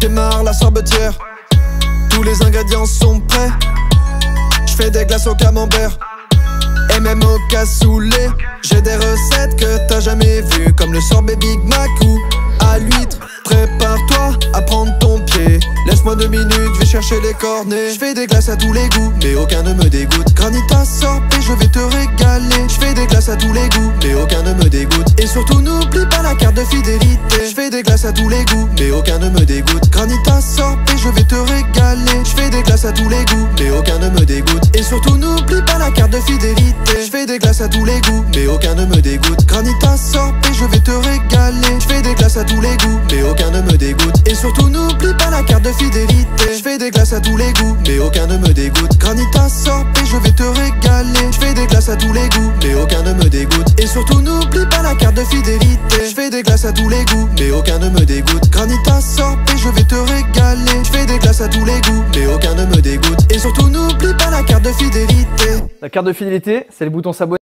je démarre la sorbetière. Tous les ingrédients sont prêts. Je fais des glaces au camembert. Et même au cassoulet. J'ai des recettes que t'as jamais vues, comme le sorbet Big Mac ou à l'huître. Prépare-toi à prendre ton pied. Laisse-moi deux minutes, je vais chercher les cornets. Je fais des glaces à tous les goûts, mais aucun ne me dégoûte. Granita sorbet, je vais te régaler. Je fais des glaces à tous les goûts, mais aucun ne me dégoûte. Et surtout n'oublie pas la carte de fidélité. Fais des glaces à tous les goûts, mais aucun ne me dégoûte. Granita sorbet, je vais te régaler. Je fais des glaces à tous les goûts, mais aucun ne me dégoûte. Et surtout n'oublie pas la carte de fidélité. Je fais des glaces à tous les goûts, mais aucun ne me dégoûte. Granita sorbet, je vais te régaler. Je fais des glaces à tous les goûts, mais aucun ne me dégoûte. Et surtout n'oublie pas la carte de fidélité. Je fais des glaces à tous les goûts, mais aucun ne me dégoûte. Granita sorbet, je vais te régaler. Je fais des glaces à tous les goûts, mais aucun ne me dégoûte. Et surtout n'oublie pas la carte de fidélité. Fais des glaces à tous les goûts, mais aucun ne me dégoûte. Granita sorbet, je vais te régaler. Je fais des glaces à tous les goûts, mais aucun ne me dégoûte. Et surtout n'oublie pas la carte de fidélité. La carte de fidélité, c'est le bouton s'abonner.